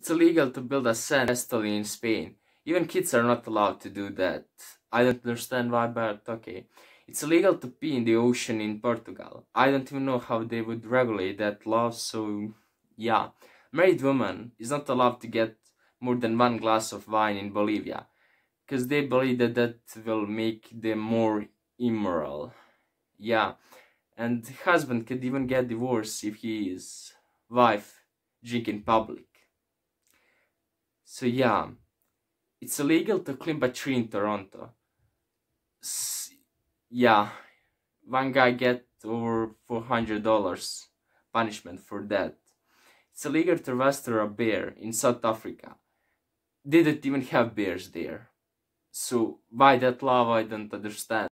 It's illegal to build a sand castle in Spain. Even kids are not allowed to do that. I don't understand why, but okay. It's illegal to pee in the ocean in Portugal. I don't even know how they would regulate that law, so yeah. Married woman is not allowed to get more than one glass of wine in Bolivia, because they believe that that will make them more immoral. Yeah, and husband could even get divorced if his wife drink in public. So yeah, it's illegal to climb a tree in Toronto. S- yeah, one guy get over four hundred dollars punishment for that. It's illegal to restore a bear in South Africa. They didn't even have bears there. So why that law I don't understand.